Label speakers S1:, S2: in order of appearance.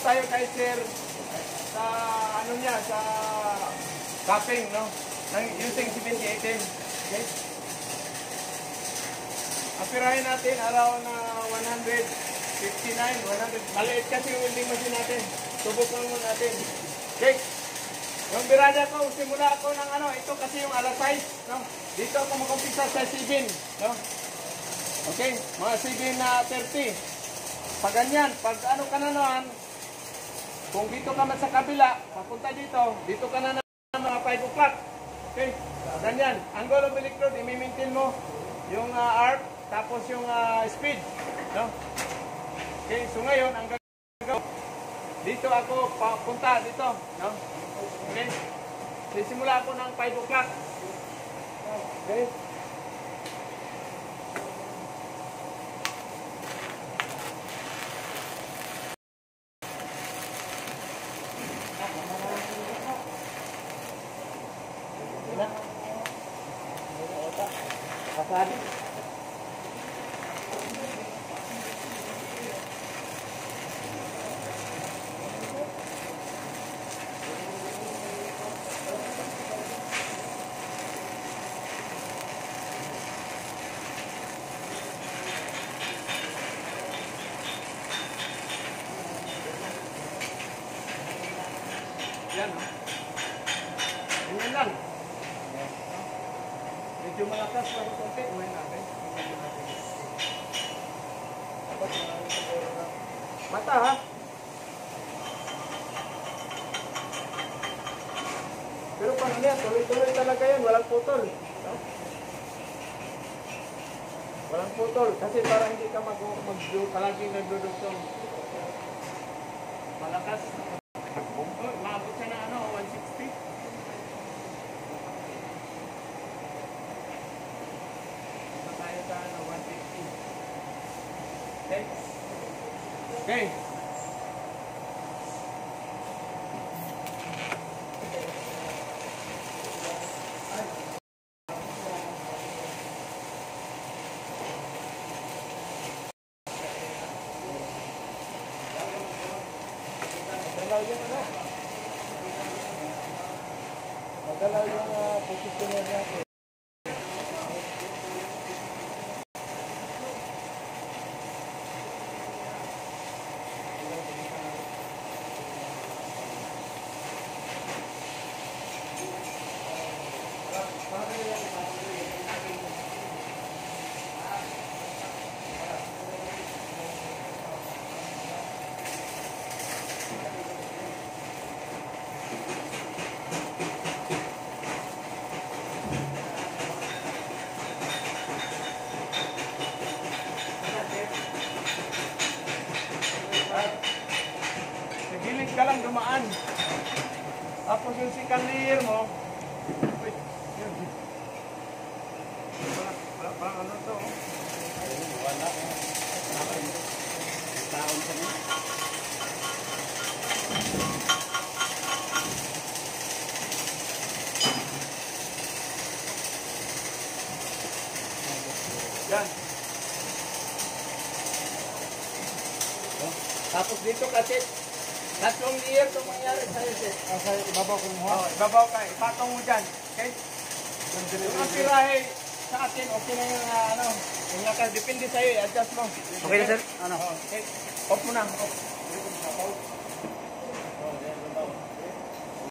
S1: tayo kay Sir sa ano niya, sa capping, no? Ng using 7018. Okay? Apirahin natin around na 159, 100. Maliit kasi yung welding machine natin. Subukan mo natin. Okay? Yung birada ko, simula ako ng ano, ito kasi yung alas 6, no? Dito ako makumpisa sa 7, no? Okay? Mga 7 na 30. Pag ganyan, pag ano ka na naman, kung dito ka man sa kabila, papunta dito, dito ka na naman mga 5 o'clock. Okay? Ganyan. Angle of electrode, i-maintain mo yung uh, arc, tapos yung uh, speed. No? Okay, so ngayon, ang gagawin, dito ako papunta dito. No? Okay? Sisimula ako ng 5 o'clock. Okay? Kasali. Yan. oh. Ganyan lang. Medyo malakas pa ng konti. Uwi natin. Mata ha? Pero pag ano yan, tuloy-tuloy talaga yan. Walang putol. No? Walang putol. Kasi para hindi ka mag mag palaging nagdudugtong. Malakas. Oh, maabot siya na ano, 160. Ito tayo sa ano, 150. Okay? Okay. Magalaw yung ano? Magalaw yung uh, positioner natin. Sa gilid ka lang dumaan. Tapos yung si clear mo. Wait. Wala, wala pa ano to. oh.
S2: Wala.
S1: Yan. Tapos dito kasi, tatlong layer itong mangyari sa'yo, sis.
S2: Ah, sa ibabaw ko mo.
S1: Oh, ibabaw ka, ipatong mo dyan. Okay? Yung ang pirahe sa atin, okay na yung ah, ano, yung lakas, depende sa'yo, i-adjust mo.
S2: Okay na, sir? Ano?
S1: Oh, okay. Off mo na. Off.